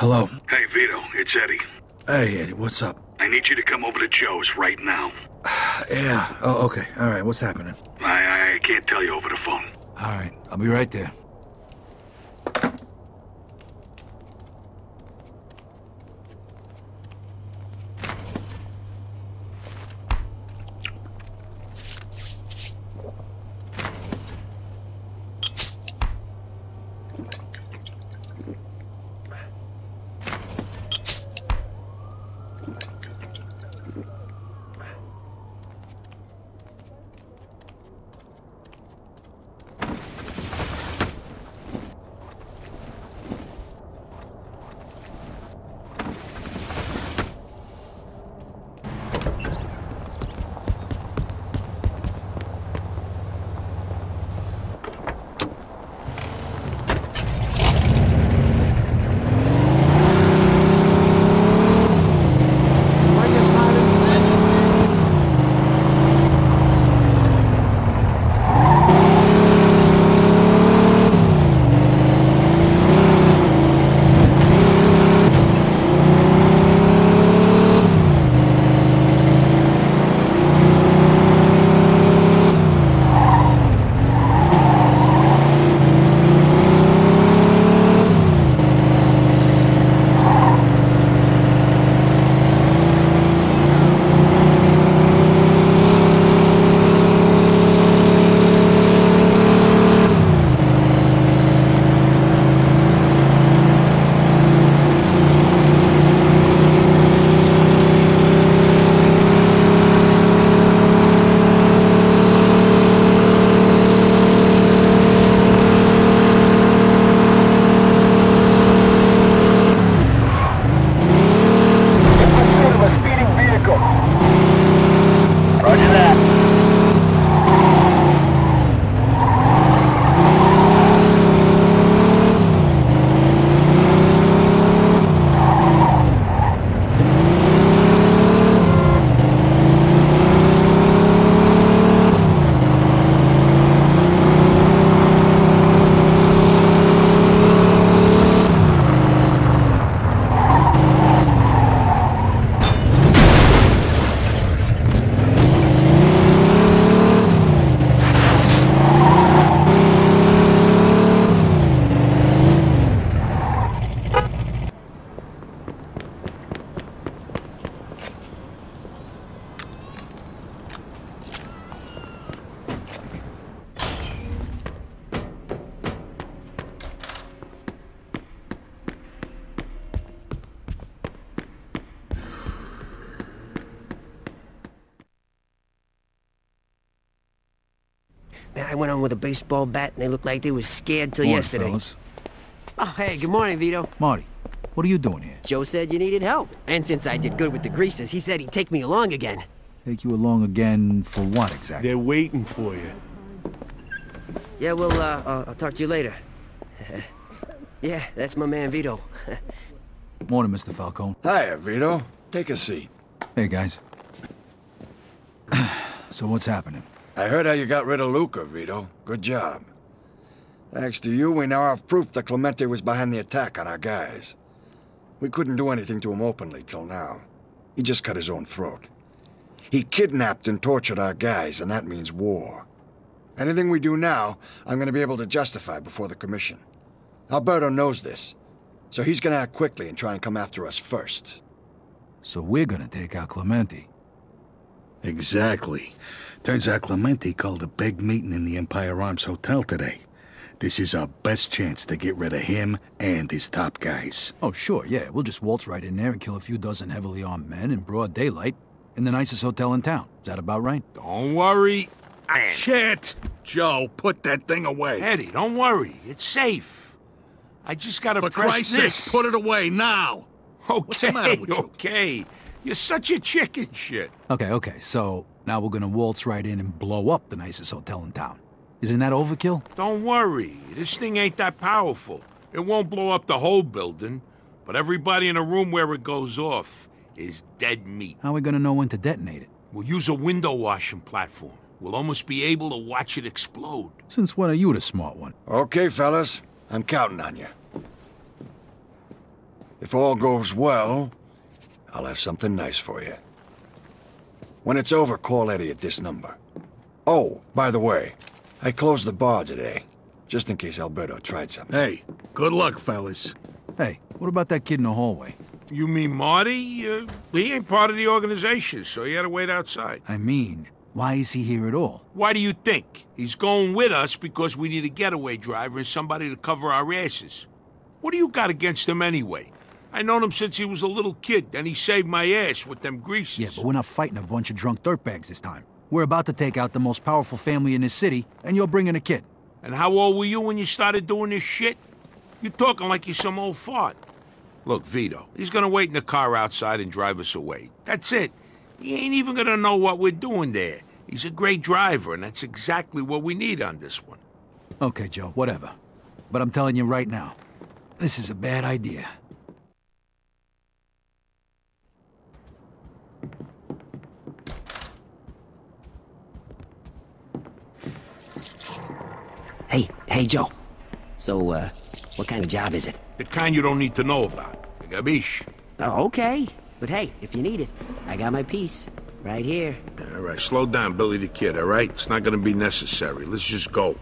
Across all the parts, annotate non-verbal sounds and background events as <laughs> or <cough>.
Hello. Hey, Vito, it's Eddie. Hey, Eddie, what's up? I need you to come over to Joe's right now. <sighs> Yeah. Oh, okay. All right. What's happening? I, I, I can't tell you over the phone. All right. I'll be right there. Man, I went on with a baseball bat and they looked like they was scared till Morning, yesterday. fellas. Oh, hey, good morning, Vito. Marty, what are you doing here? Joe said you needed help. And since I did good with the greases, he said he'd take me along again. Take you along again for what exactly? They're waiting for you. Yeah, well, uh, I'll, I'll talk to you later. <laughs> yeah, that's my man Vito. <laughs> Morning, Mr. Falcone. Hiya, Vito. Take a seat. Hey, guys. <clears throat> so what's happening? I heard how you got rid of Luca, Vito. Good job. Thanks to you, we now have proof that Clemente was behind the attack on our guys. We couldn't do anything to him openly till now. He just cut his own throat. He kidnapped and tortured our guys, and that means war. Anything we do now, I'm gonna be able to justify before the Commission. Alberto knows this, so he's gonna act quickly and try and come after us first. So we're gonna take out Clemente. Exactly. Turns out Clemente called a big meeting in the Empire Arms Hotel today. This is our best chance to get rid of him and his top guys. Oh, sure, yeah. We'll just waltz right in there and kill a few dozen heavily armed men in broad daylight in the nicest hotel in town. Is that about right? Don't worry. Shit! Joe, put that thing away. Eddie, don't worry. It's safe. I just gotta For press Christ's this. sake, put it away now! Okay, What's the matter with you? <laughs> okay. You're such a chicken shit. Okay, okay. So now we're gonna waltz right in and blow up the nicest hotel in town. Isn't that overkill? Don't worry. This thing ain't that powerful. It won't blow up the whole building, but everybody in the room where it goes off is dead meat. How are we gonna know when to detonate it? We'll use a window washing platform. We'll almost be able to watch it explode. Since when are you the smart one? Okay, fellas. I'm counting on you. If all goes well, I'll have something nice for you. When it's over, call Eddie at this number. Oh, by the way, I closed the bar today, just in case Alberto tried something. Hey, good luck, fellas. Hey, what about that kid in the hallway? You mean Marty? Uh, he ain't part of the organization, so he had to wait outside. I mean, why is he here at all? Why do you think? He's going with us because we need a getaway driver and somebody to cover our asses. What do you got against him anyway? I known him since he was a little kid, and he saved my ass with them greases. Yeah, but we're not fighting a bunch of drunk dirtbags this time. We're about to take out the most powerful family in this city, and you're bringing a kid. And how old were you when you started doing this shit? You're talking like you're some old fart. Look, Vito, he's gonna wait in the car outside and drive us away. That's it. He ain't even gonna know what we're doing there. He's a great driver, and that's exactly what we need on this one. Okay, Joe, whatever. But I'm telling you right now, this is a bad idea. Hey, Joe. So, uh, what kind of job is it? The kind you don't need to know about. Gabish. Oh, okay. But hey, if you need it, I got my piece. Right here. All right, slow down, Billy the Kid, all right? It's not gonna be necessary. Let's just go.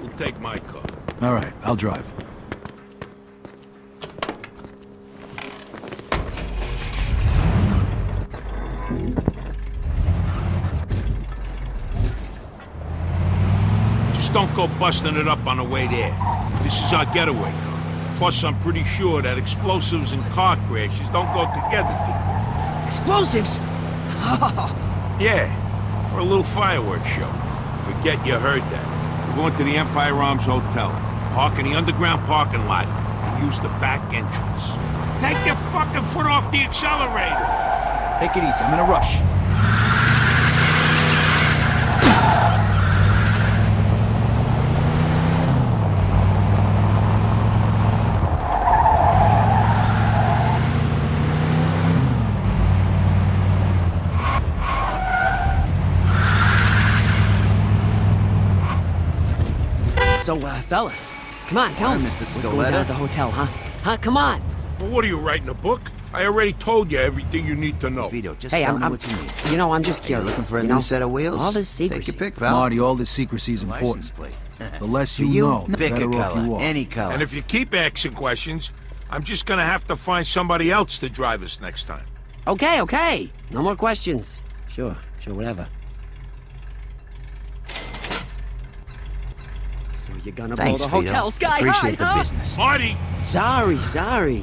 We'll take my car. All right, I'll drive. Just don't go busting it up on the way there. This is our getaway car. Plus, I'm pretty sure that explosives and car crashes don't go together too well. Explosives? <laughs> Yeah, for a little fireworks show. Forget you heard that. We're going to the Empire Arms Hotel. Park in the underground parking lot and use the back entrance. Take your fucking foot off the accelerator! Take it easy, I'm in a rush. So, fellas, come on, tell Hi, me. Mr. What's going down Scaletta. at the hotel, huh? Huh? Come on. Well, what are you writing a book? I already told you everything you need to know. Vito, just hey, tell I'm, me I'm, what you need. you know, I'm just Hey, curious. looking for a you new know? set of wheels? All this secrecy. Take your pick, pal. Marty, all this secrecy is License important. plate. <laughs> The less For you, know, the pick a better off color, you are. any color. And if you keep asking questions, I'm just gonna have to find somebody else to drive us next time. Okay, okay. No more questions. Sure, sure, whatever. So you're gonna Thanks, blow the Vito. hotel sky Appreciate high, the huh? business. Marty, Sorry, sorry.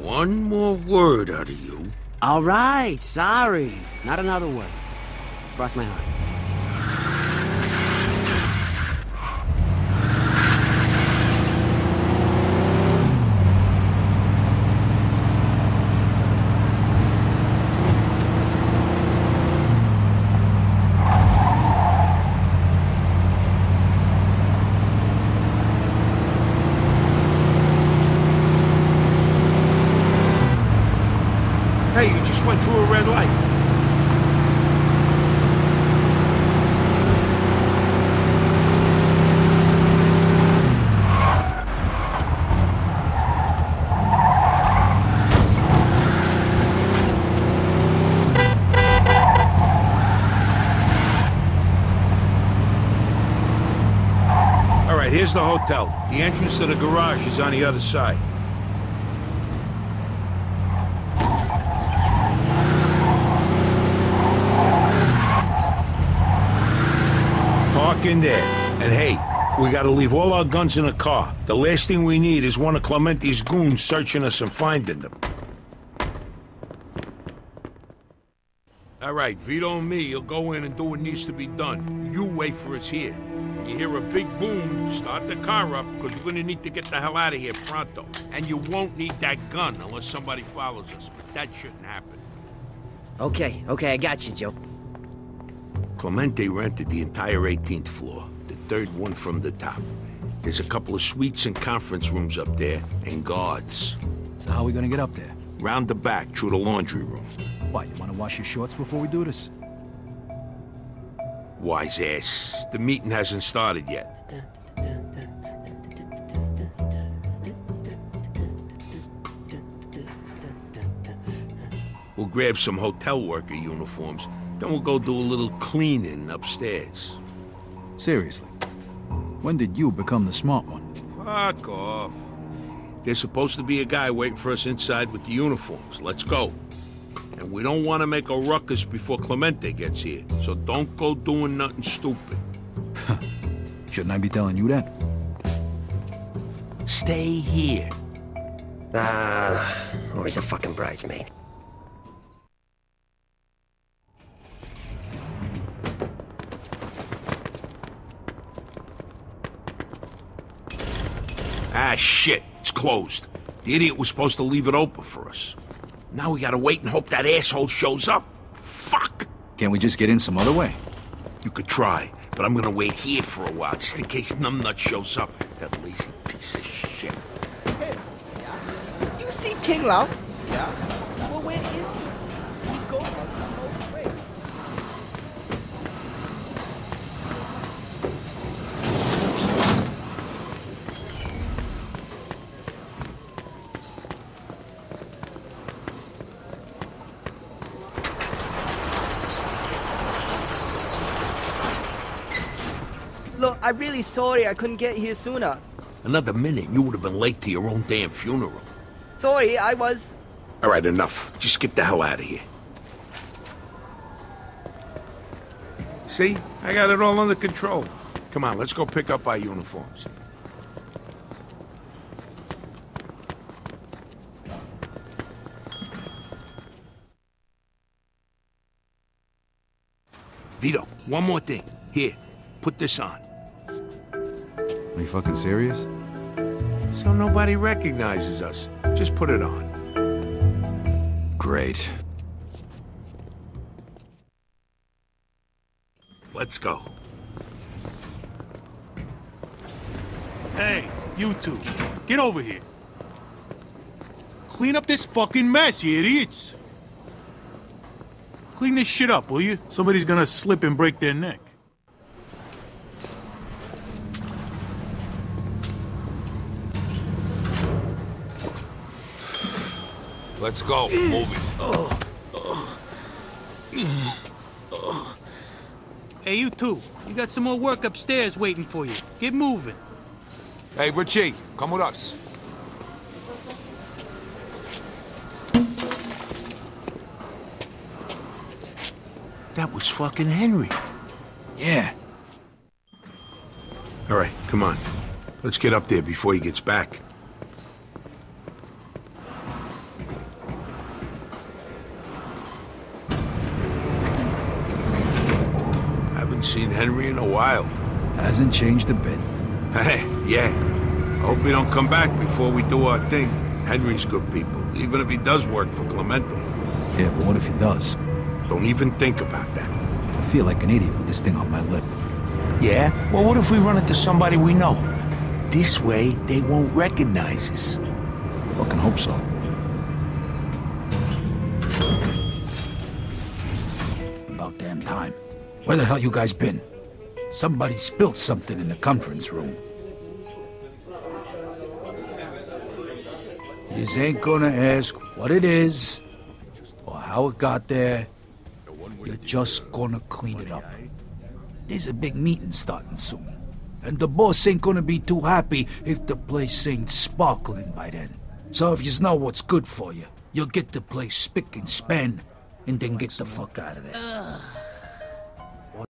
one more word out of you. All right, sorry. Not another word. Cross my heart. Hey, you just went through a red light. All right, here's the hotel. The entrance to the garage is on the other side. In there. And hey, we gotta leave all our guns in the car. The last thing we need is one of Clemente's goons searching us and finding them. All right, Vito and me, you'll go in and do what needs to be done. You wait for us here. When you hear a big boom, start the car up, because we're gonna need to get the hell out of here pronto. And you won't need that gun unless somebody follows us, but that shouldn't happen. Okay, okay, I got you, Joe. Clemente rented the entire 18th floor, the third one from the top. There's a couple of suites and conference rooms up there, and guards. So how are we gonna get up there? Round the back, through the laundry room. Why, you wanna wash your shorts before we do this? Wise ass. The meeting hasn't started yet. We'll grab some hotel worker uniforms, then we'll go do a little cleaning upstairs. Seriously. When did you become the smart one? Fuck off. There's supposed to be a guy waiting for us inside with the uniforms. Let's go. And we don't want to make a ruckus before Clemente gets here, so don't go doing nothing stupid. <laughs> Shouldn't I be telling you that? Stay here. Ah, always a fucking bridesmaid. Shit. It's closed. The idiot was supposed to leave it open for us. Now we gotta wait and hope that asshole shows up. Fuck! Can't we just get in some other way? You could try, but I'm gonna wait here for a while, just in case numbnut shows up. That lazy piece of shit. You see Ting Lao? Yeah. Well, where is he? He go for smoke break. Look, I'm really sorry I couldn't get here sooner. Another minute, you would have been late to your own damn funeral. Sorry, I was... All right, enough. Just get the hell out of here. See? I got it all under control. Come on, let's go pick up our uniforms. Vito, one more thing. Here, put this on. Are you fucking serious? So nobody recognizes us. Just put it on. Great. Let's go. Hey, you two, get over here. Clean up this fucking mess, you idiots. Clean this shit up, will you? Somebody's gonna slip and break their neck. Let's go. Move it. Hey, you two, you got some more work upstairs waiting for you. Get moving. Hey, Richie, come with us. That was fucking Henry. Yeah. All right, come on. Let's get up there before he gets back. Haven't seen Henry in a while. Hasn't changed a bit. Hey, yeah. I Hope we don't come back before we do our thing. Henry's good people, even if he does work for Clemente. Yeah, but what if he does? Don't even think about that. I feel like an idiot with this thing on my lip. Yeah? Well, what if we run into somebody we know? This way, they won't recognize us. Fucking hope so. About damn time. Where the hell you guys been? Somebody spilled something in the conference room. You ain't gonna ask what it is or how it got there. You're just gonna clean it up. There's a big meeting starting soon. And the boss ain't gonna be too happy if the place ain't sparkling by then. So if you know what's good for you, you'll get the place spick and span and then get the fuck out of there.